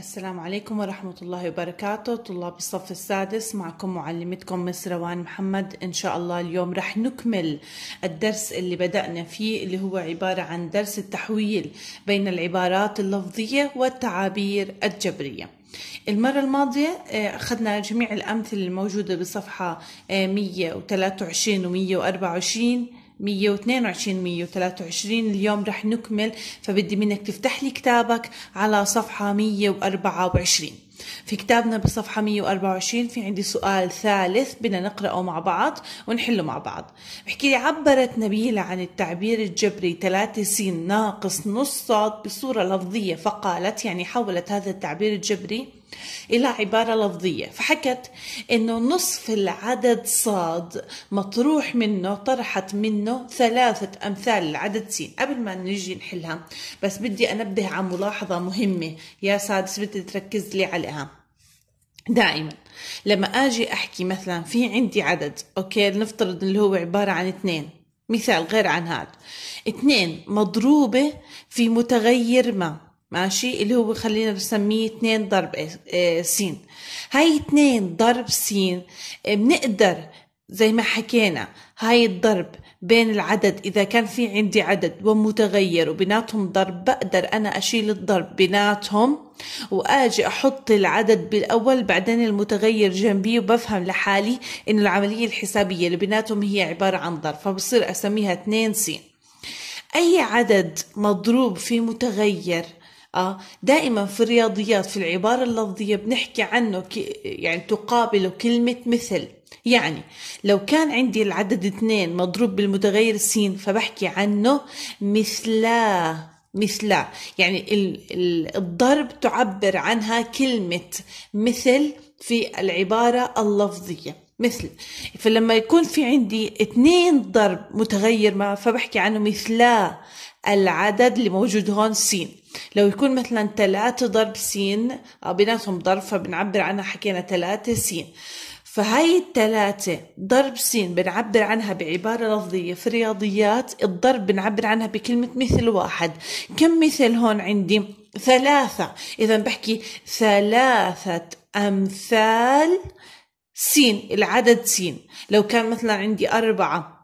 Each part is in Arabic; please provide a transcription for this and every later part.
السلام عليكم ورحمة الله وبركاته. طلاب الصف السادس معكم معلمتكم مس روان محمد. إن شاء الله اليوم رح نكمل الدرس اللي بدأنا فيه اللي هو عبارة عن درس التحويل بين العبارات اللفظية والتعابير الجبرية. المرة الماضية آه، أخذنا جميع الأمثلة الموجودة بصفحة 123 و 124 122 123 اليوم رح نكمل فبدي منك تفتح لي كتابك على صفحة 124 في كتابنا بصفحة 124 في عندي سؤال ثالث بدنا نقرأه مع بعض ونحله مع بعض. بحكي لي عبرت نبيلة عن التعبير الجبري 3 س ناقص نص صاد بصورة لفظية فقالت يعني حولت هذا التعبير الجبري؟ إلى عبارة لفظية. فحكت إنه نصف العدد صاد مطروح منه طرحت منه ثلاثة أمثال العدد س قبل ما نجي نحلها بس بدي أنبه على ملاحظة مهمة. يا سادس بدي تركز لي عليها؟ دائما لما آجي أحكي مثلا في عندي عدد أوكي نفترض اللي هو عبارة عن اثنين. مثال غير عن هذا. اثنين مضروبة في متغير ما. ماشي؟ اللي هو خلينا نسميه 2 ضرب س هاي 2 ضرب س بنقدر زي ما حكينا هاي الضرب بين العدد إذا كان في عندي عدد ومتغير وبيناتهم ضرب بقدر أنا أشيل الضرب بيناتهم وأجي أحط العدد بالأول بعدين المتغير جنبي وبفهم لحالي إنه العملية الحسابية اللي بيناتهم هي عبارة عن ضرب فبصير أسميها 2 س أي عدد مضروب في متغير آه دائما في الرياضيات في العبارة اللفظية بنحكي عنه يعني تقابله كلمة مثل. يعني لو كان عندي العدد اثنين مضروب بالمتغير س فبحكي عنه مثلا مثلا. يعني الضرب تعبر عنها كلمة مثل في العبارة اللفظية. مثل. فلما يكون في عندي اثنين ضرب متغير ما فبحكي عنه مثلا. العدد اللي موجود هون س لو يكون مثلا ثلاثة ضرب س بيناتهم ضرب فبنعبر عنها حكينا ثلاثة س فهاي الثلاثة ضرب س بنعبر عنها بعبارة لفظية في الرياضيات الضرب بنعبر عنها بكلمة مثل واحد. كم مثل هون عندي؟ ثلاثة. إذا بحكي ثلاثة أمثال س العدد س لو كان مثلا عندي أربعة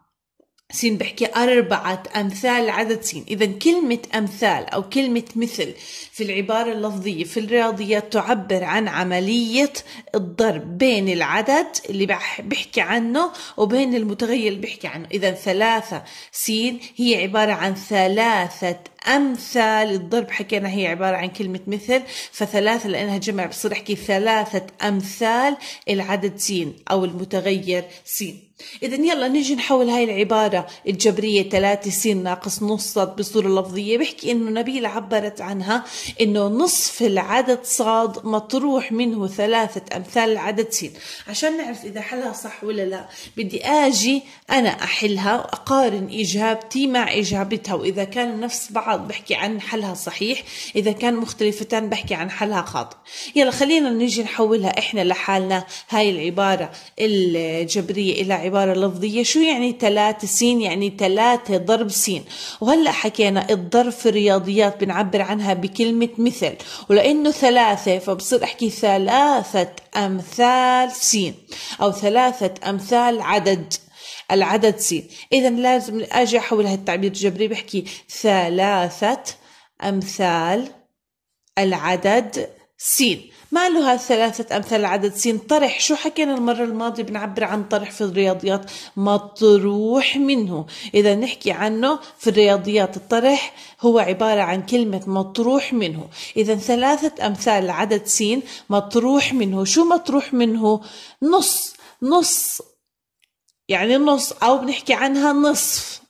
س بحكي أربعة أمثال عدد س إذا كلمة أمثال أو كلمة مثل في العبارة اللفظية في الرياضيات تعبر عن عملية الضرب بين العدد اللي بحكي عنه وبين المتغير اللي بحكي عنه. إذا ثلاثة س هي عبارة عن ثلاثة أمثال الضرب حكينا هي عبارة عن كلمة مثل فثلاثة لأنها جمع بصير أحكي ثلاثة أمثال العدد س أو المتغير س إذا يلا نيجي نحول هاي العبارة الجبرية ثلاثة س ناقص نص بصورة لفظية بحكي إنه نبيلة عبرت عنها إنه نصف العدد صاد مطروح منه ثلاثة أمثال العدد س عشان نعرف إذا حلها صح ولا لا بدي آجي أنا أحلها وأقارن إجابتي مع إجابتها وإذا كانوا نفس بعض بحكي عن حلها صحيح. إذا كان مختلفتان بحكي عن حلها خاطئ. يلا خلينا نيجي نحولها إحنا لحالنا. هاي العبارة الجبرية إلى عبارة لفظية. شو يعني ثلاثة س يعني ثلاثة ضرب س وهلأ حكينا الضرب في الرياضيات بنعبر عنها بكلمة مثل. ولأنه ثلاثة فبصير أحكي ثلاثة أمثال س أو ثلاثة أمثال عدد. العدد س إذا لازم أجي أحول هالتعبير الجبري بحكي ثلاثة أمثال العدد س ما له هالثلاثة أمثال العدد س طرح شو حكينا المرة الماضية بنعبر عن طرح في الرياضيات مطروح منه. إذا نحكي عنه في الرياضيات الطرح هو عبارة عن كلمة مطروح منه. إذا ثلاثة أمثال العدد س مطروح منه. شو مطروح منه؟ نص. نص يعني نص أو بنحكي عنها نصف.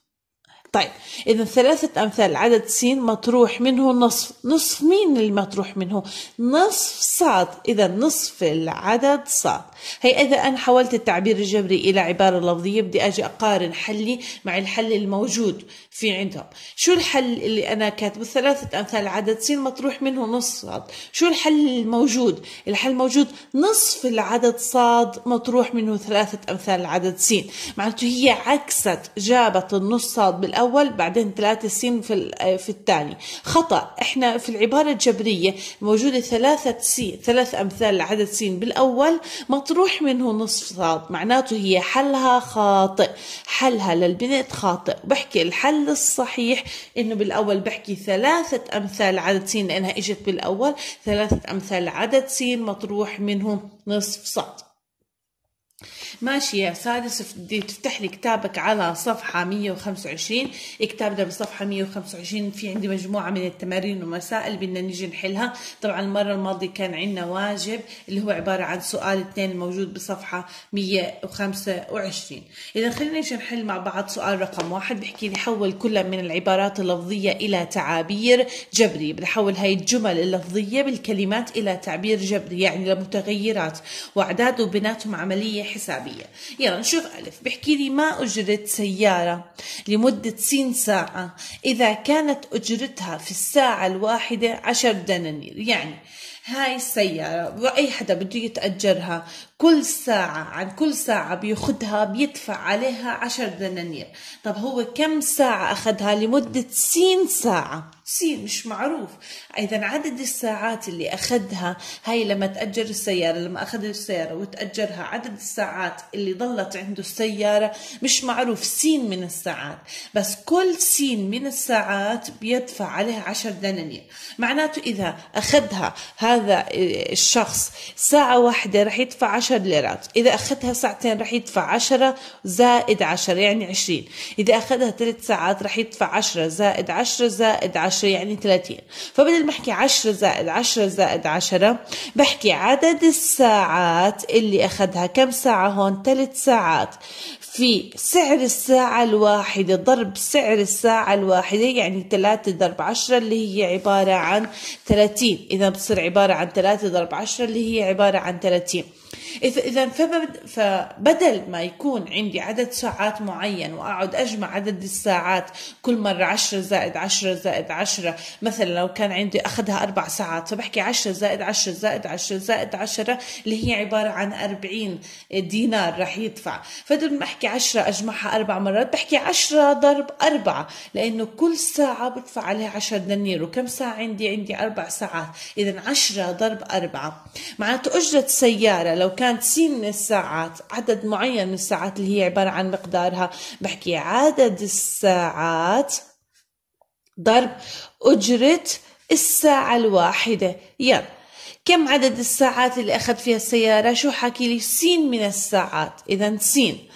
طيب إذا ثلاثة أمثال عدد س مطروح منه نصف نصف مين اللي مطروح منه؟ نصف صاد. إذا نصف العدد صاد. هي إذا أنا حولت التعبير الجبري إلى عبارة لفظية. بدي أجي أقارن حلي مع الحل الموجود في عندهم. شو الحل اللي أنا كاتبه؟ ثلاثة أمثال عدد س مطروح منه نص صاد. شو الحل الموجود؟ الحل الموجود نصف العدد صاد مطروح منه ثلاثة أمثال العدد س معناته هي عكست جابت النص صاد بالأول بعدين ثلاثة س في, في الثاني. خطأ. إحنا في العبارة الجبرية موجودة ثلاثة س ثلاث أمثال العدد س بالأول مطروح منه نصف صاد. معناته هي حلها خاطئ. حلها للبنت خاطئ. بحكي الحل الصحيح إنه بالأول بحكي ثلاثة أمثال عدد س لأنها إجت بالأول ثلاثة أمثال عدد س مطروح منه نصف صاد. ماشي يا سادس بدي تفتح لي كتابك على صفحة 125 كتابنا بصفحة 125 في عندي مجموعة من التمارين ومسائل بدنا نيجي نحلها. طبعا المرة الماضية كان عندنا واجب اللي هو عبارة عن سؤال اثنين الموجود بصفحة 125 إذا خلينا نيجي نحل مع بعض سؤال رقم واحد بحكي لي حول كل من العبارات اللفظية إلى تعابير جبري. بدي أحول هاي الجمل اللفظية بالكلمات إلى تعبير جبري يعني لمتغيرات. وأعداد وبناتهم عملية حسابية. يلا نشوف ألف. بحكي لي ما أجرت سيارة لمدة سين ساعة؟ إذا كانت أجرتها في الساعة الواحدة عشر دنانير. يعني هاي السيارة وأي حدا بده يتأجرها كل ساعة عن كل ساعة بياخدها بيدفع عليها عشر دنانير. طب هو كم ساعة أخذها؟ لمدة سين ساعة. سين مش معروف. إذا عدد الساعات اللي أخذها هاي لما تأجر السيارة لما أخذ السيارة وتأجرها عدد الساعات اللي ضلت عنده السيارة مش معروف. سين من الساعات. بس كل سين من الساعات بيدفع عليها عشر دنانير. معناته إذا أخذها هذا الشخص ساعة واحدة رح يدفع عشر ليرات. إذا أخذها ساعتين رح يدفع عشرة زائد عشرة يعني عشرين. إذا أخذها ثلاث ساعات رح يدفع عشرة زائد عشرة زائد عشرة يعني 30 فبدل ما أحكي 10 زائد 10 زائد 10 بحكي عدد الساعات اللي أخذها. كم ساعة هون؟ 3 ساعات. في سعر الساعة الواحدة ضرب سعر الساعة الواحدة يعني 3 ضرب 10 اللي هي عبارة عن 30 إذا بتصير عبارة عن 3 ضرب 10 اللي هي عبارة عن 30 إذا فبدل ما يكون عندي عدد ساعات معين وأقعد أجمع عدد الساعات كل مرة 10 زائد 10 زائد 10 مثلا لو كان عندي أخذها أربع ساعات فبحكي 10 زائد 10 زائد 10 زائد 10 اللي هي عبارة عن 40 دينار رح يدفع. فبدل ما أحكي 10 أجمعها أربع مرات بحكي 10 ضرب أربعة لأنه كل ساعة بدفع عليها 10 دنانير وكم ساعة عندي؟ عندي أربع ساعات. إذا 10 ضرب أربعة معناته أجرة سيارة لو كانت سين من الساعات عدد معين من الساعات اللي هي عبارة عن مقدارها بحكي عدد الساعات ضرب أجرة الساعة الواحدة. يلا كم عدد الساعات اللي أخذ فيها السيارة؟ شو حكي لي؟ سين من الساعات. إذا سين.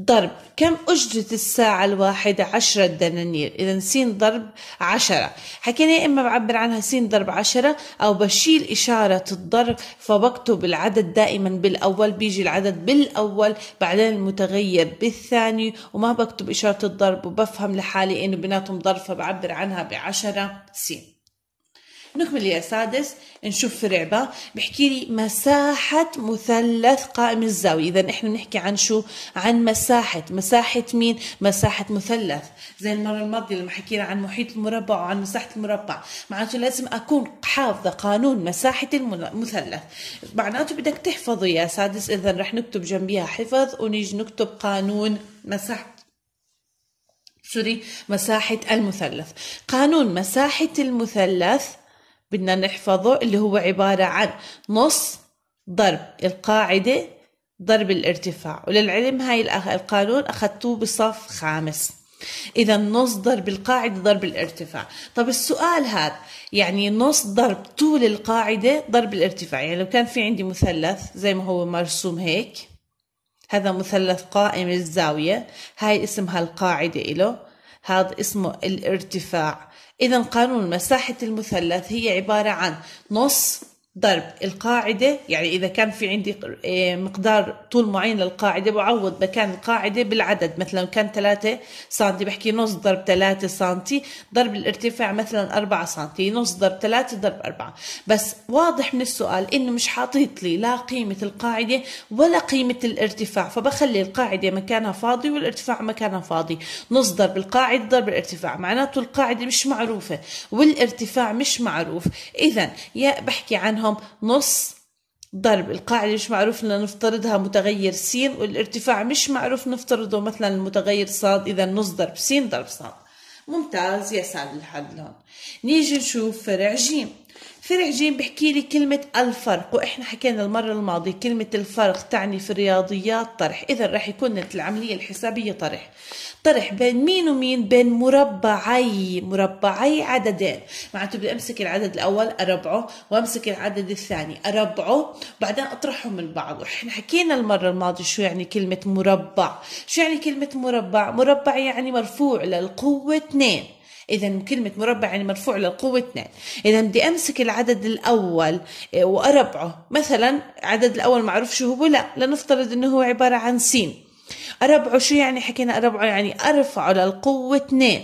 ضرب. كم أجرة الساعة الواحدة عشرة دنانير؟ إذا س ضرب عشرة. حكينا يا إما بعبر عنها س ضرب عشرة أو بشيل إشارة الضرب فبكتب العدد دائما بالأول بيجي العدد بالأول بعدين المتغير بالثاني وما بكتب إشارة الضرب وبفهم لحالي إنه بيناتهم ضرب فبعبر عنها بعشرة س نكمل يا سادس نشوف في رعبة. بحكي لي مساحة مثلث قائم الزاوية. إذا إحنا بنحكي عن شو؟ عن مساحة. مساحة مين؟ مساحة مثلث. زي المرة الماضية لما حكينا عن محيط المربع وعن مساحة المربع معناته لازم أكون حافظة قانون مساحة المثلث معناته بدك تحفظه يا سادس. إذا رح نكتب جنبيها حفظ ونيجي نكتب قانون مساحة سوري مساحة المثلث. قانون مساحة المثلث بدنا نحفظه اللي هو عبارة عن نص ضرب القاعدة ضرب الارتفاع. وللعلم هاي القانون أخذتوه بصف خامس. إذا نص ضرب القاعدة ضرب الارتفاع. طب السؤال هذا يعني نص ضرب طول القاعدة ضرب الارتفاع. يعني لو كان في عندي مثلث زي ما هو مرسوم هيك هذا مثلث قائم الزاوية هاي اسمها القاعدة إله. هذا اسمه الارتفاع. إذا قانون مساحة المثلث هي عبارة عن نص ضرب القاعدة يعني إذا كان في عندي آه، مقدار طول معين للقاعدة بعوض مكان القاعدة بالعدد. مثلا كان 3 سنتي بحكي نص ضرب 3 سنتي ضرب الارتفاع مثلا 4 سنتي نص ضرب 3 ضرب 4 بس واضح من السؤال إنه مش حاطط لي لا قيمة القاعدة ولا قيمة الارتفاع. فبخلي القاعدة مكانها فاضي والارتفاع مكانها فاضي. نص ضرب القاعدة ضرب الارتفاع معناته القاعدة مش معروفة والارتفاع مش معروف. إذا يا بحكي لهم نص ضرب. القاعدة مش معروف نفترضها متغير س والارتفاع مش معروف نفترضه مثلا المتغير صاد إذا نص ضرب س ضرب صاد. ممتاز يا سعد الحد لون. نيجي نشوف فرع ج فرع ج بحكي لي كلمة الفرق وإحنا حكينا المرة الماضية كلمة الفرق تعني في الرياضيات طرح. إذا راح يكون العملية الحسابية طرح. طرح بين مين ومين؟ بين مربعي مربعي عددين. معناته بدي أمسك العدد الأول أربعه وأمسك العدد الثاني أربعه بعدين أطرحهم من بعض. وإحنا حكينا المرة الماضية شو يعني كلمة مربع. شو يعني كلمة مربع؟ مربع يعني مرفوع للقوة 2 إذا كلمة مربع يعني مرفوع للقوة 2 إذا بدي أمسك العدد الأول وأربعه. مثلا العدد الأول معروف شو هو؟ لا لنفترض أنه هو عبارة عن سين. أربعه شو يعني حكينا أربعه يعني أرفعه للقوة 2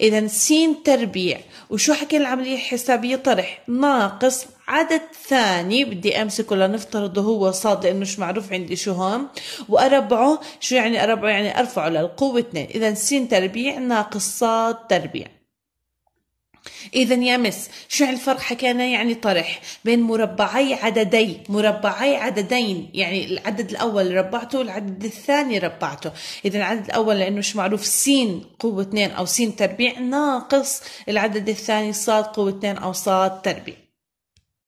إذا س تربيع. وشو حكينا العملية الحسابية؟ طرح. ناقص عدد ثاني. بدي أمسكه لنفترضه هو صاد لأنه مش معروف عندي شو هون وأربعه شو يعني أربعة يعني أرفعه للقوة 2 إذا س تربيع ناقص صاد تربيع. إذا يا مس شو الفرق حكينا يعني طرح بين مربعي عددي مربعي عددين يعني العدد الأول ربعته والعدد الثاني ربعته. إذا العدد الأول لأنه مش معروف س قوة 2 أو س تربيع ناقص العدد الثاني صاد قوة 2 أو صاد تربيع.